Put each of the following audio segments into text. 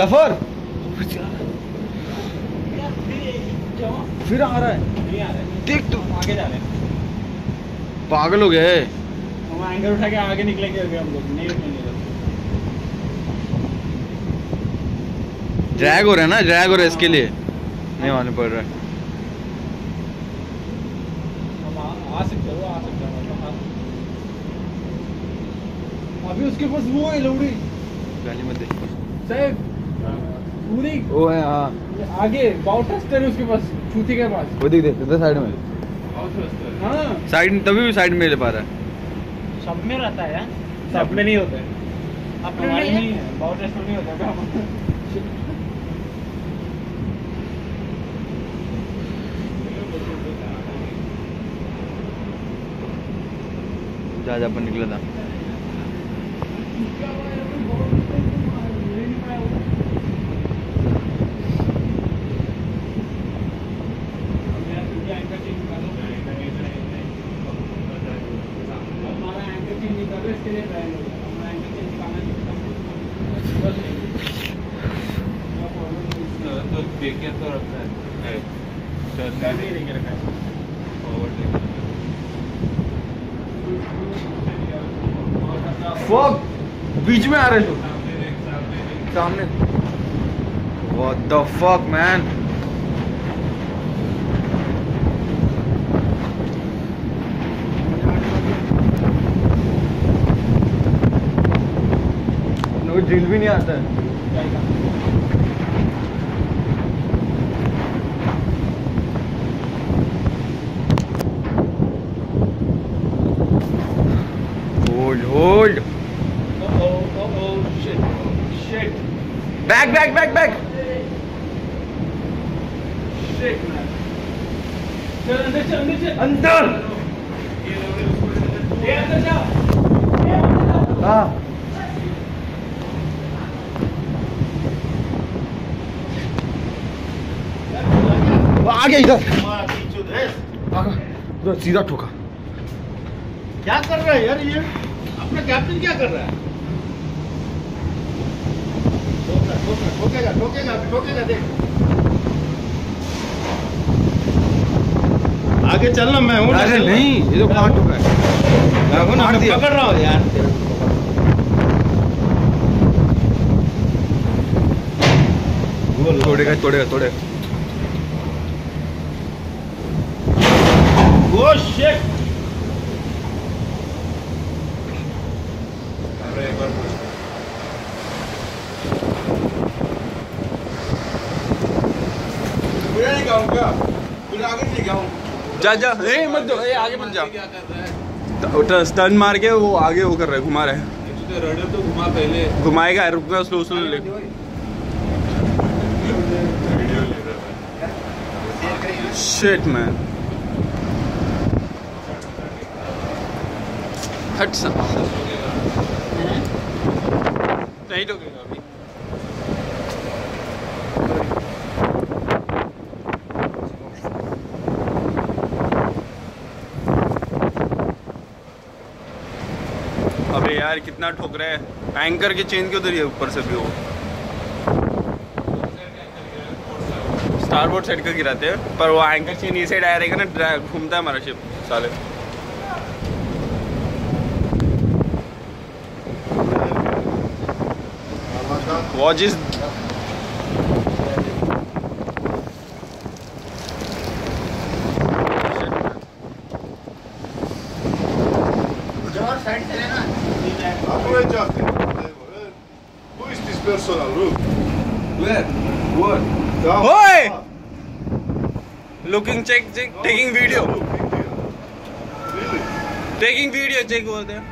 ज़फ़र। फिर आ रहा है। देख तो। आगे जा रहे हैं पागल हो। गए हम एंकर उठा के आगे निकलेंगे हम लोग। नहीं निकलेंगे ड्रैग हो रहा है ना? ड्रैग हो रहा है इसके लिए। नहीं मालूम पड़ रहा है। मतलब अभी उसके पास वो है लौड़ी गाली मत दे साहब पूरी वो है हाँ। आगे बाउट है उसके पास छूती के पास। वो देख दे इधर साइड में। हाँ। साइड तभी भी साइड में ले पा रहा है। सब में रहता है यार। सब में नहीं होता है। अपने में नहीं है बाउट टेस्ट में नहीं होता है। जहाज़ अपन निकला था हमारा एंकर चेंज नहीं कर रहे इसके लिए ट्रायल हो गया हमारा एंकर चेंज करना नहीं बस तो देखे तो रखा है बीच में आ रहे जो सामने। What the fuck man no drill भी नहीं आता है। Back back back Shit, man. चल अंदर चल अंदर चल अंदर ये अंदर जा ये अंदर जा हाँ आ गया इधर उधर सीधा ठोका। क्या कर रहा है यार ये? अपना कैप्टन क्या कर रहा है ठोक रहा, ठोक रहा, ठोकेगा ठोकेगा ठोकेगा देख। आगे चलना मैं हूँ अरे नहीं ये तो कहाँ ठोका है? मैं हूँ ना दिया। पकड़ रहा हूँ यार। तेरे को। जा जा। ए, मत दो। ए, आगे मत जा। स्टन मार के वो आगे वो कर रहा घुमा रहा तो घुमा पहले घुमाएगा, रुकना स्लो स्लो ले शिट मैन हट सा। नहीं टोकेगा अभी कितना ठोक रहा है। एंकर के चेन के उधर है ऊपर से भी वो? स्टारबोर्ड साइड का गिराते हैं? पर वो एंकर चेन ये साइड आया रहेगा ना घूमता है हमारा शिप साले। Watch is Who is this person? Look. Where? What? Down. Oi! Looking, check, check, taking video. Look, deal. Really? Taking video, check over there.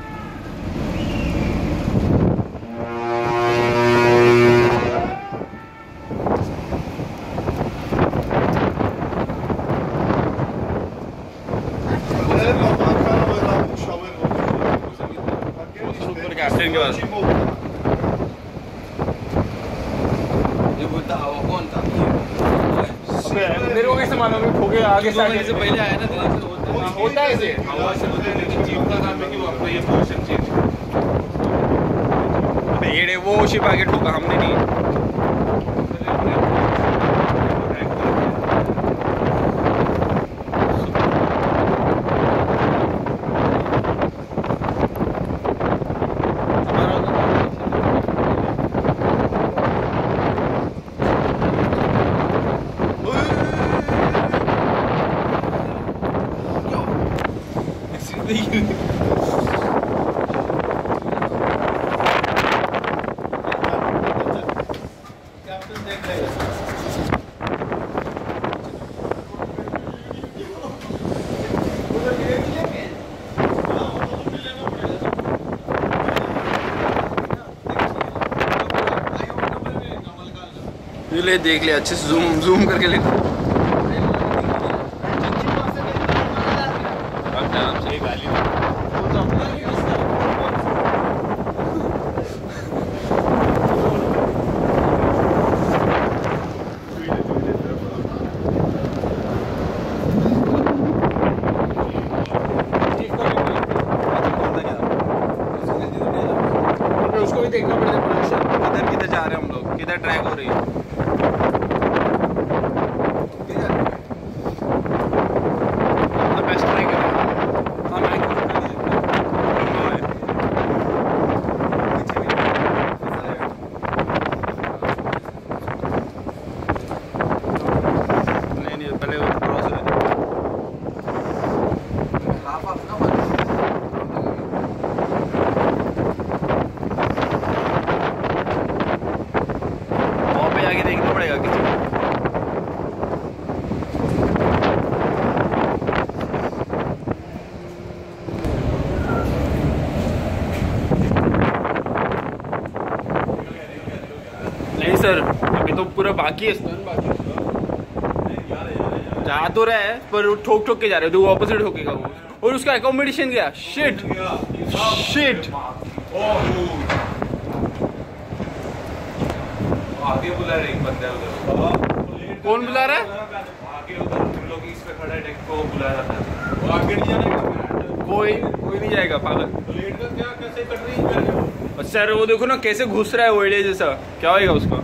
आगे से आगे से पहले आया ना तो होता है ऐसे है। पोजीशन ये वो शिप आगे ठोका हमने नहीं। ये ले देख ले अच्छे से जूम जूम करके ले अपने आप से उसको भी देखना पड़ेगा पोजीशन किधर किधर जा रहे हैं हम लोग किधर ट्रैक हो रही है अपना बेस्ट ट्राई कर रहे हैं हाँ मैं नहीं नहीं पहले वो क्रॉस हो जाए वहाँ पे जाके देखना पड़ेगा किसी को नहीं सर अभी तो पूरा बाकी है जा तो रहा है पर वो ठोक ठोक के जा रहे हैं तो वो ऑपोजिट ठोकेगा वो। और उसका अकोमोडेशन गया शिट शिट आगे बुला रहे एक बंदा उधर। कौन बुला रहा है? आगे उधर तुम लोग इस पे खड़ा है को बुला रहा था वो आगे नहीं जाना कोई कोई नहीं जाएगा पागल। तो लेट कर क्या कैसे कट रही है? सर वो देखो ना कैसे घुस रहा है वो एड़े जैसा। क्या होएगा उसका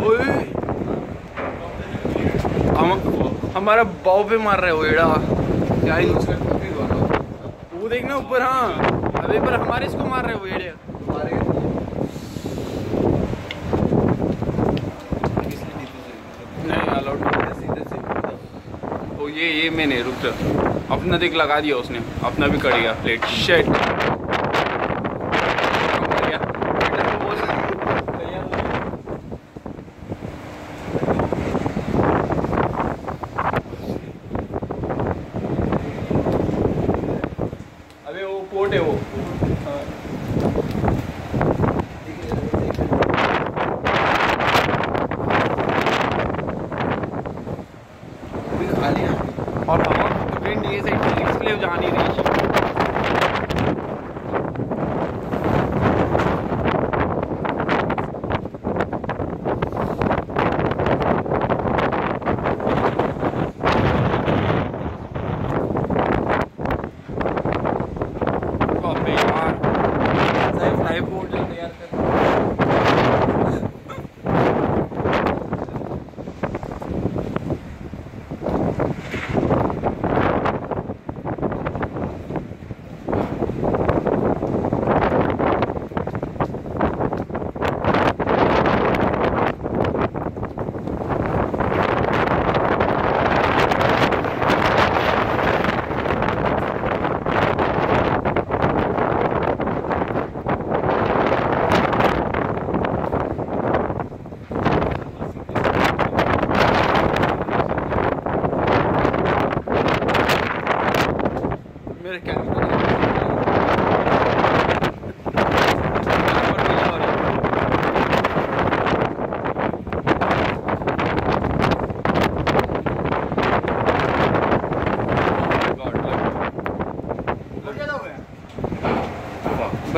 ओए, हम हमारा बाव पे मार रहा है वो एड़ा। क्या ही वो देखना ऊपर हाँ। अबे, पर हमारे इसको मार रहे हैं, एड़े। ये ये मैंने, रुक अपना देख लगा दिया उसने। अपना भी कट गया प्लेट शेट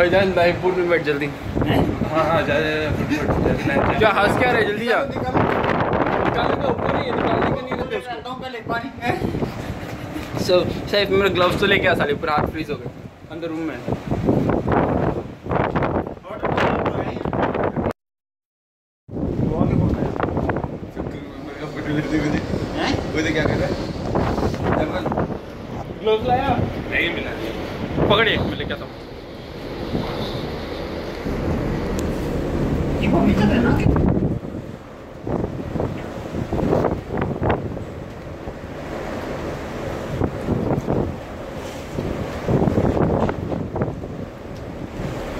भाई जान भाई बोट में बैठ जल्दी। हाँ हाँ जा क्या हंस क्या रहे जल्दी जा। निकालने का ऊपर ही है, निकालने के नहीं रहता उसको। सो सैफ मेरे ग्लव्स तो लेके आ साले पूरा हाथ फ्रीज हो गए। अंदर रूम में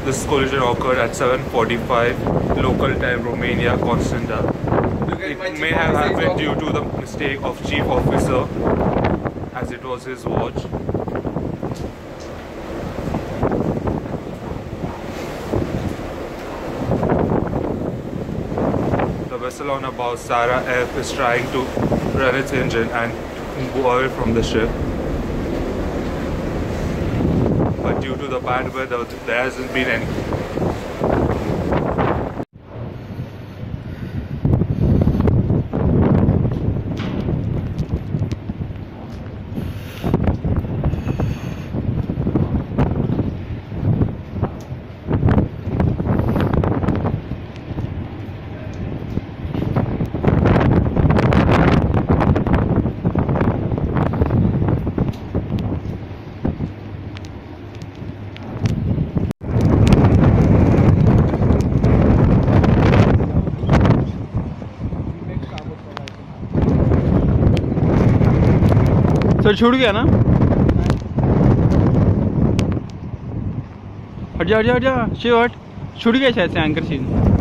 This collision occurred at 7:45 local time, Romania, Constanta. It may have happened due to the mistake of chief officer, as it was his watch. About Sarah F is trying to run its engine and away from the ship. But due to the bad weather, there hasn't been any. Sir छूट गया ना? हट जा हट जा हट जा। शिव, हट। छूट गया शायद से एंकर सीन